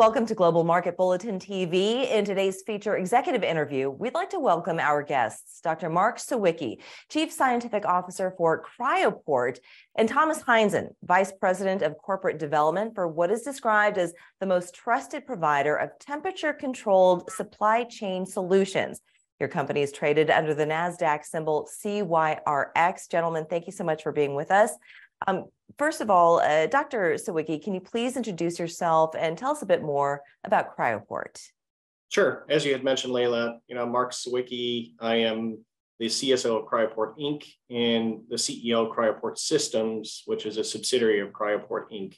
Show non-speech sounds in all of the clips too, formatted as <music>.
Welcome to Global Market Bulletin TV. In today's feature executive interview, we'd like to welcome our guests, Dr. Mark Sawicki, Chief Scientific Officer for Cryoport, and Thomas Heinzen, Vice President of Corporate Development for what is described as the most trusted provider of temperature controlled supply chain solutions. Your company is traded under the NASDAQ symbol CYRX. Gentlemen, thank you so much for being with us. Um, first of all, uh, Dr. Sawicki, can you please introduce yourself and tell us a bit more about Cryoport? Sure. As you had mentioned, Leyla, you know, Mark Sawicki, I am the CSO of Cryoport Inc. and the CEO of Cryoport Systems, which is a subsidiary of Cryoport Inc.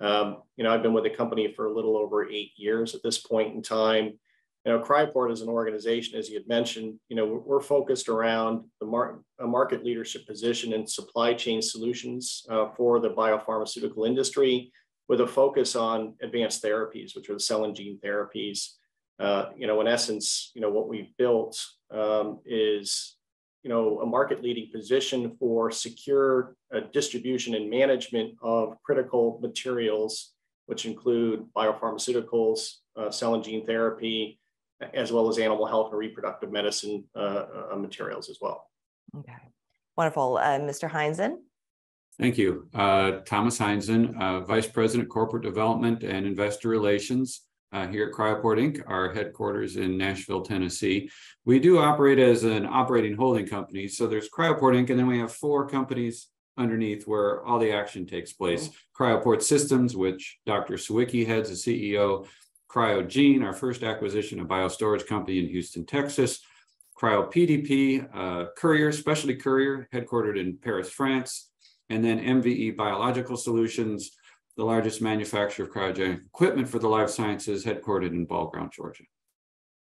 Um, you know, I've been with the company for a little over eight years at this point in time you know, Cryoport as an organization, as you had mentioned, you know, we're, focused around the mar- market leadership position in supply chain solutions uh, for the biopharmaceutical industry with a focus on advanced therapies, which are the cell and gene therapies. Uh, you know, in essence, you know, what we've built um, is, you know, a market leading position for secure uh, distribution and management of critical materials, which include biopharmaceuticals, uh, cell and gene therapy, as well as animal health and reproductive medicine uh, uh, materials as well. Okay, wonderful. Uh, Mr. Heinzen? Thank you. Uh, Thomas Heinzen, uh, Vice President, Corporate Development and Investor Relations uh, here at Cryoport Inc., our headquarters in Nashville, Tennessee. We do operate as an operating holding company. So there's Cryoport Inc., and then we have four companies underneath where all the action takes place. Cryoport Systems, which Dr. Sawicki heads, the CEO, CryoGene, our first acquisition, a biostorage company in Houston, Texas. CryoPDP, uh, Courier, specialty courier, headquartered in Paris, France. And then MVE Biological Solutions, the largest manufacturer of cryogenic equipment for the life sciences, headquartered in Ball Ground, Georgia.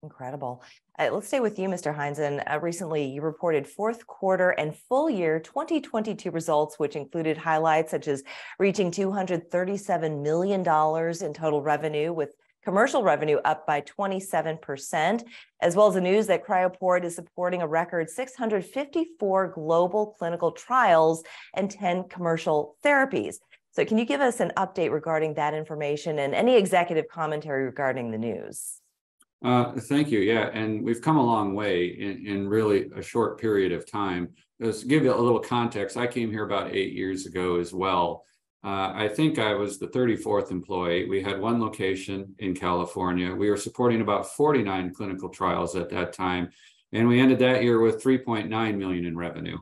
Incredible. Uh, let's stay with you, Mr. Heinzen. Uh, recently, you reported fourth quarter and full year 2022 results, which included highlights such as reaching $237 million in total revenue with commercial revenue up by 27%, as well as the news that Cryoport is supporting a record 654 global clinical trials and 10 commercial therapies. So, can you give us an update regarding that information and any executive commentary regarding the news? Uh, thank you. Yeah, and we've come a long way in, in really a short period of time. Just give you a little context, I came here about eight years ago as well. Uh, I think I was the 34th employee. We had one location in California. We were supporting about 49 clinical trials at that time, and we ended that year with 3.9 million in revenue.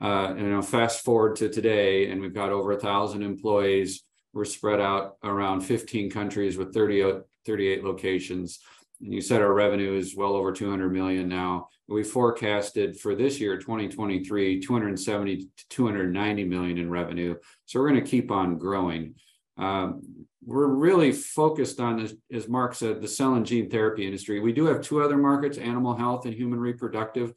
Uh, you know, fast forward to today, and we've got over a thousand employees. We're spread out around 15 countries with 30, 38 locations. And you said our revenue is well over 200 million now. We forecasted for this year, 2023, 270 to 290 million in revenue. So we're going to keep on growing. Um, we're really focused on, as, as Mark said, the cell and gene therapy industry. We do have two other markets, animal health and human reproductive.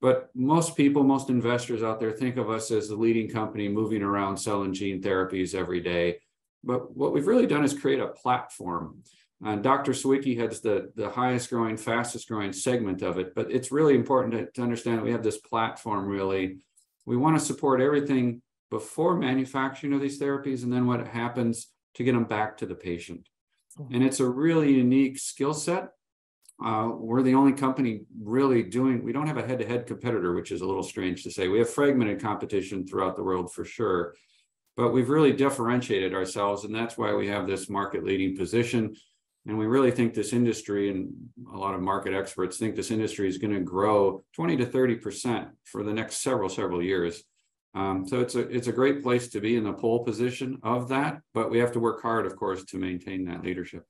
But most people, most investors out there think of us as the leading company moving around cell and gene therapies every day. But what we've really done is create a platform. And Dr. Sawicki has the, the highest growing, fastest growing segment of it. But it's really important to, to understand that we have this platform really. We want to support everything before manufacturing of these therapies and then what happens to get them back to the patient. Mm-hmm. And it's a really unique skill set. Uh, we're the only company really doing, we don't have a head to head competitor, which is a little strange to say. We have fragmented competition throughout the world for sure, but we've really differentiated ourselves. And that's why we have this market leading position. And we really think this industry, and a lot of market experts think this industry is going to grow 20 to 30% for the next several, several years. Um, so it's a it's a great place to be in the pole position of that, but we have to work hard, of course, to maintain that leadership.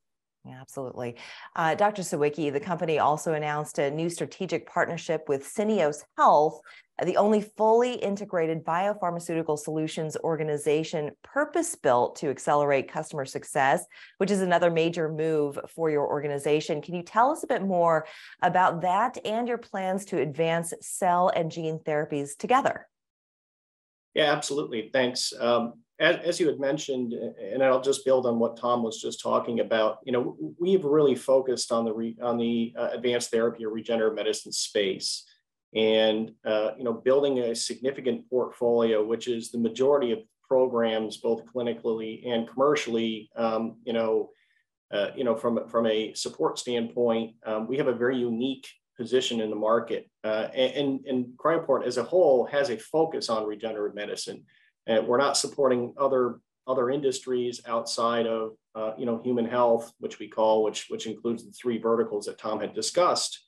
Yeah, absolutely. Uh, Dr. Sawicki, the company also announced a new strategic partnership with Syneos Health, the only fully integrated biopharmaceutical solutions organization purpose built to accelerate customer success, which is another major move for your organization. Can you tell us a bit more about that and your plans to advance cell and gene therapies together? Yeah, absolutely. Thanks. Um, as, as, you had mentioned, and I'll just build on what Tom was just talking about. You know, we've really focused on the re, on the uh, advanced therapy or regenerative medicine space, and uh, you know, building a significant portfolio, which is the majority of programs, both clinically and commercially. Um, you know, uh, you know, from, from a support standpoint, um, we have a very unique position in the market. Uh, and, and Cryoport as a whole has a focus on regenerative medicine. And we're not supporting other, other industries outside of, uh, you know, human health, which we call, which, which includes the three verticals that Tom had discussed.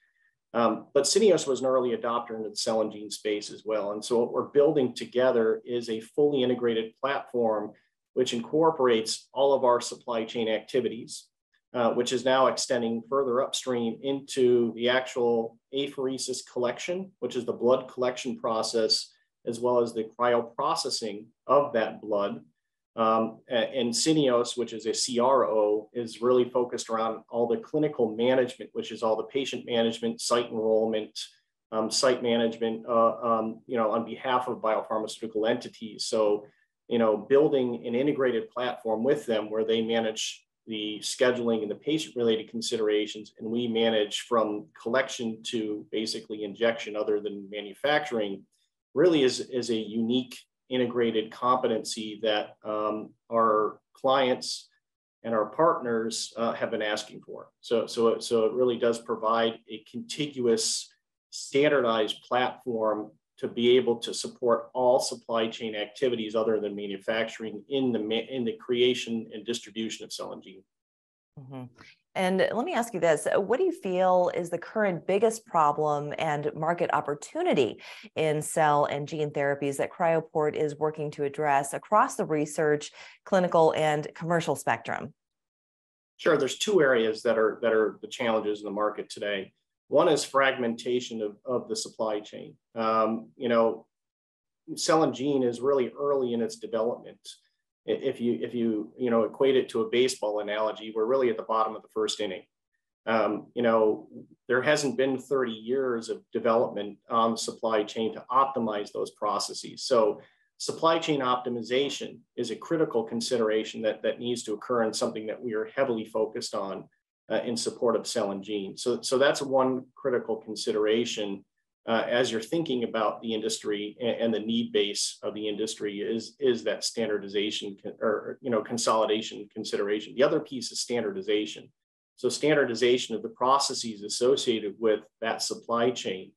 Um, but Syneos was an early adopter into the cell and gene space as well. And so what we're building together is a fully integrated platform which incorporates all of our supply chain activities, uh, which is now extending further upstream into the actual apheresis collection, which is the blood collection process, as well as the cryoprocessing of that blood. Um, and Syneos, which is a CRO, is really focused around all the clinical management, which is all the patient management, site enrollment, um, site management, uh, um, you know, on behalf of biopharmaceutical entities. So, you know, building an integrated platform with them where they manage the scheduling and the patient related considerations, and we manage from collection to basically injection other than manufacturing really is, is a unique integrated competency that um, our clients and our partners uh, have been asking for. So, so, so it really does provide a contiguous, standardized platform to be able to support all supply chain activities other than manufacturing in the in the creation and distribution of cell and gene. Mm-hmm. And let me ask you this what do you feel is the current biggest problem and market opportunity in cell and gene therapies that Cryoport is working to address across the research, clinical, and commercial spectrum? Sure, there's two areas that are that are the challenges in the market today. One is fragmentation of, of the supply chain. Um, you know, cell and gene is really early in its development if you if you you know equate it to a baseball analogy, we're really at the bottom of the first inning. Um, you know, there hasn't been 30 years of development on the supply chain to optimize those processes. So supply chain optimization is a critical consideration that, that needs to occur and something that we are heavily focused on uh, in support of cell and gene. So, so that's one critical consideration uh, as you're thinking about the industry and, and, the need base of the industry is, is that standardization or you know consolidation consideration. The other piece is standardization. So standardization of the processes associated with that supply chain.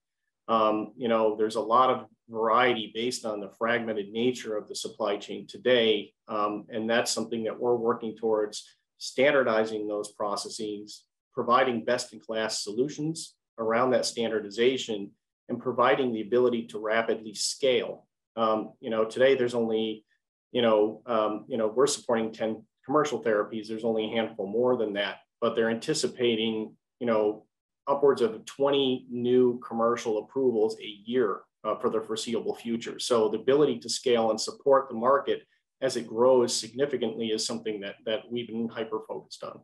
Um, you know, there's a lot of variety based on the fragmented nature of the supply chain today. Um, and that's something that we're working towards standardizing those processes, providing best in class solutions around that standardization and providing the ability to rapidly scale. Um, you know, today there's only, you know, um, you know, we're supporting 10 commercial therapies. There's only a handful more than that, but they're anticipating, you know, upwards of 20 new commercial approvals a year uh, for the foreseeable future. So the ability to scale and support the market as it grows significantly is something that that we've been hyper focused on.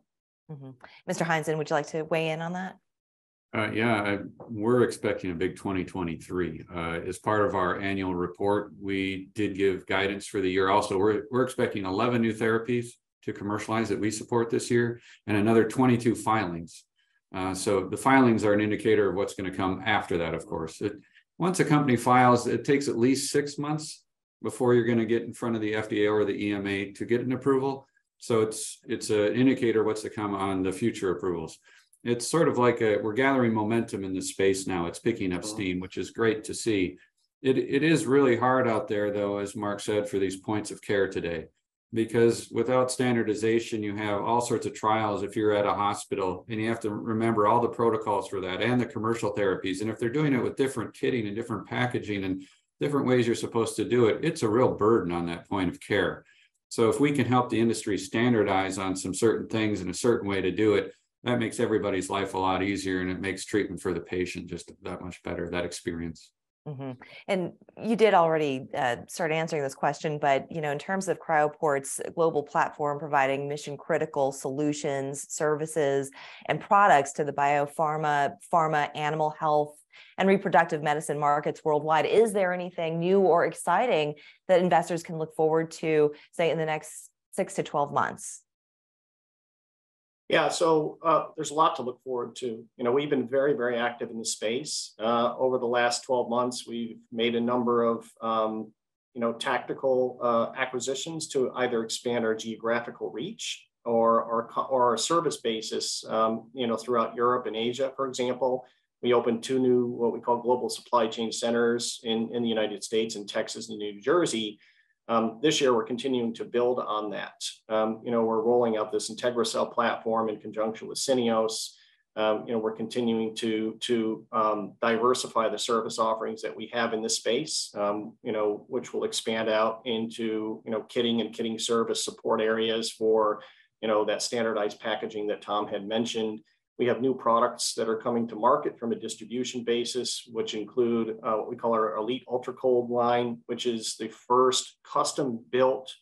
Mm-hmm. Mr. Heinzen, would you like to weigh in on that? Uh, yeah, I, we're expecting a big 2023. Uh, as part of our annual report, we did give guidance for the year. Also, we're, we're expecting 11 new therapies to commercialize that we support this year and another 22 filings. Uh, so the filings are an indicator of what's going to come after that, of course. It, once a company files, it takes at least six months before you're going to get in front of the FDA or the EMA to get an approval. So it's it's an indicator what's to come on the future approvals it's sort of like a, we're gathering momentum in this space now. It's picking up uh-huh. steam, which is great to see. It, it is really hard out there, though, as Mark said, for these points of care today, because without standardization, you have all sorts of trials if you're at a hospital and you have to remember all the protocols for that and the commercial therapies. And if they're doing it with different kitting and different packaging and different ways you're supposed to do it, it's a real burden on that point of care. So if we can help the industry standardize on some certain things and a certain way to do it, that makes everybody's life a lot easier and it makes treatment for the patient just that much better that experience mm-hmm. and you did already uh, start answering this question but you know in terms of cryoport's global platform providing mission critical solutions services and products to the biopharma pharma animal health and reproductive medicine markets worldwide is there anything new or exciting that investors can look forward to say in the next six to 12 months yeah, so uh, there's a lot to look forward to. You know, we've been very, very active in the space. Uh, over the last 12 months, we've made a number of, um, you know, tactical uh, acquisitions to either expand our geographical reach or, our, or a service basis, um, you know, throughout Europe and Asia, for example. We opened two new, what we call global supply chain centers in, in the United States, in Texas and New Jersey. Um, this year, we're continuing to build on that. Um, you know, we're rolling out this IntegriCell platform in conjunction with Syneos. Um, you know, we're continuing to, to um, diversify the service offerings that we have in this space, um, you know, which will expand out into, you know, kitting and kitting service support areas for, you know, that standardized packaging that Tom had mentioned. We have new products that are coming to market from a distribution basis, which include uh, what we call our Elite Ultra Cold line, which is the first custom built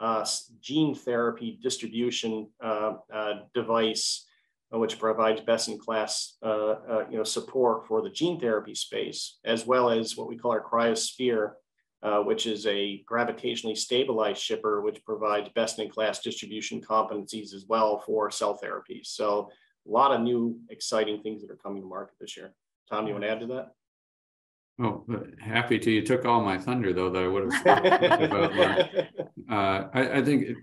uh, gene therapy distribution uh, uh device uh, which provides best-in-class uh, uh, you know, support for the gene therapy space, as well as what we call our cryosphere, which is a gravitationally stabilized shipper, which provides best-in-class distribution competencies as well for cell therapies. So a lot of new exciting things that are coming to market this year. Tom, you want to add to that? Oh, happy to. You took all my thunder though that I would have <laughs> about. Uh, I, I think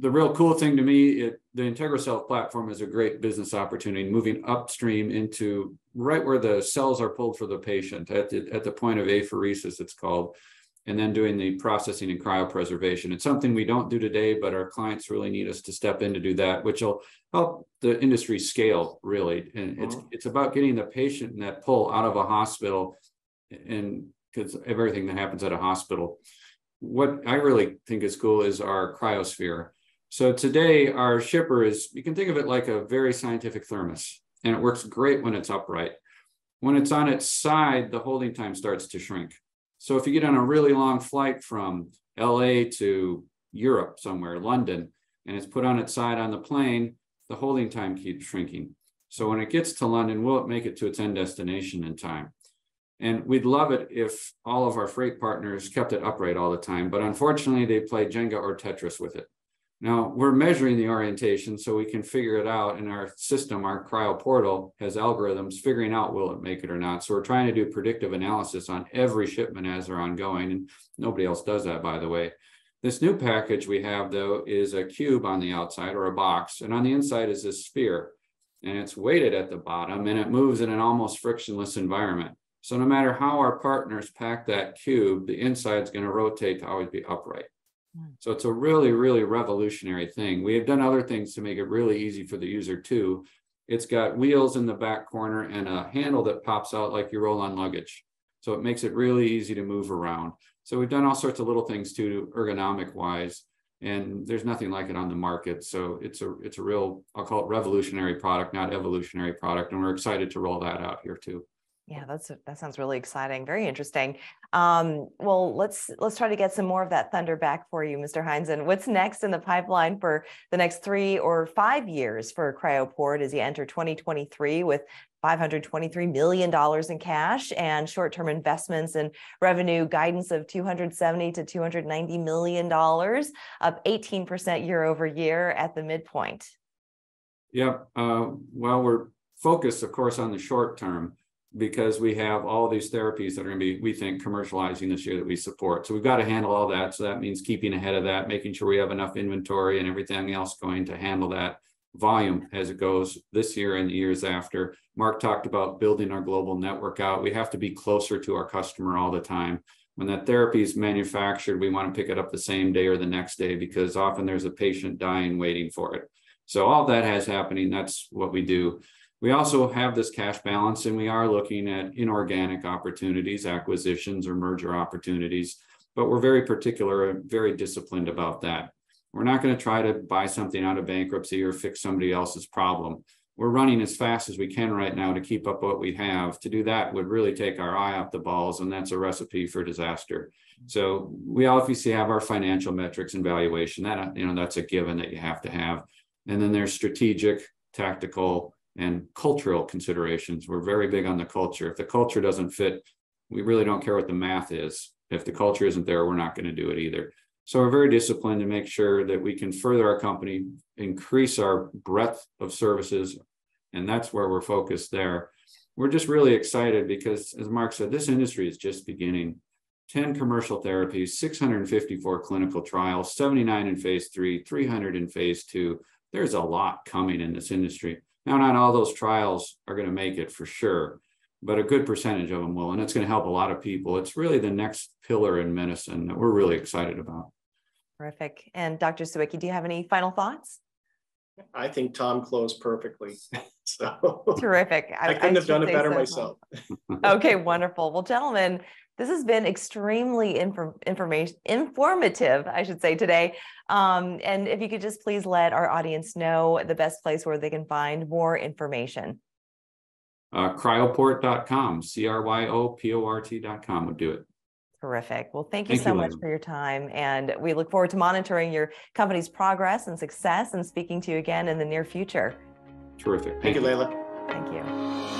the real cool thing to me, it, the IntegriCell platform is a great business opportunity, moving upstream into right where the cells are pulled for the patient at the, at the point of apheresis, it's called, and then doing the processing and cryopreservation. It's something we don't do today, but our clients really need us to step in to do that, which will help the industry scale really. And it's mm-hmm. it's about getting the patient and that pull out of a hospital, and because everything that happens at a hospital. What I really think is cool is our cryosphere so today our shipper is, you can think of it like a very scientific thermos and it works great when it's upright. When it's on its side, the holding time starts to shrink. So if you get on a really long flight from LA to Europe somewhere, London, and it's put on its side on the plane, the holding time keeps shrinking. So when it gets to London, will it make it to its end destination in time? And we'd love it if all of our freight partners kept it upright all the time. But unfortunately, they play Jenga or Tetris with it. Now we're measuring the orientation so we can figure it out in our system. Our cryo portal has algorithms figuring out will it make it or not. So we're trying to do predictive analysis on every shipment as they're ongoing. And nobody else does that, by the way. This new package we have though is a cube on the outside or a box. And on the inside is this sphere and it's weighted at the bottom and it moves in an almost frictionless environment. So no matter how our partners pack that cube, the inside is going to rotate to always be upright. Hmm. So it's a really, really revolutionary thing. We have done other things to make it really easy for the user too. It's got wheels in the back corner and a handle that pops out like you roll on luggage. So it makes it really easy to move around. So we've done all sorts of little things too, ergonomic wise, and there's nothing like it on the market. So it's a it's a real, I'll call it revolutionary product, not evolutionary product. And we're excited to roll that out here too. Yeah, that's that sounds really exciting. Very interesting. Um, well, let's let's try to get some more of that thunder back for you, Mr. Heinzen. What's next in the pipeline for the next three or five years for Cryoport as you enter 2023 with 523 million dollars in cash and short-term investments and revenue guidance of 270 to 290 million dollars, up 18% year over year at the midpoint. Yep. Uh, well, we're focused, of course, on the short term because we have all these therapies that are going to be, we think, commercializing this year that we support. So we've got to handle all that. So that means keeping ahead of that, making sure we have enough inventory and everything else going to handle that volume as it goes this year and years after. Mark talked about building our global network out. We have to be closer to our customer all the time. When that therapy is manufactured, we want to pick it up the same day or the next day because often there's a patient dying waiting for it. So all that has happening. That's what we do. We also have this cash balance and we are looking at inorganic opportunities, acquisitions or merger opportunities, but we're very particular and very disciplined about that. We're not going to try to buy something out of bankruptcy or fix somebody else's problem. We're running as fast as we can right now to keep up what we have. To do that would really take our eye off the balls, and that's a recipe for disaster. So we obviously have our financial metrics and valuation. That you know that's a given that you have to have. And then there's strategic, tactical, and cultural considerations. We're very big on the culture. If the culture doesn't fit, we really don't care what the math is. If the culture isn't there, we're not going to do it either. So we're very disciplined to make sure that we can further our company, increase our breadth of services, and that's where we're focused there. We're just really excited because, as Mark said, this industry is just beginning. 10 commercial therapies, 654 clinical trials, 79 in phase three, 300 in phase two. There's a lot coming in this industry. Now, not all those trials are going to make it for sure, but a good percentage of them will. And it's going to help a lot of people. It's really the next pillar in medicine that we're really excited about. Terrific. And Dr. Sawicki, do you have any final thoughts? I think Tom closed perfectly. <laughs> so terrific. I, I couldn't I have done it better so. myself. <laughs> okay, wonderful. Well, gentlemen, this has been extremely infor- information informative, I should say today. Um, and if you could just please let our audience know the best place where they can find more information. Uh, cryoport.com, C R Y O P O R T.com would do it. Terrific. Well, thank you thank so you, much for your time. And we look forward to monitoring your company's progress and success and speaking to you again in the near future. Terrific. Thank, thank you, Leyla. Thank you.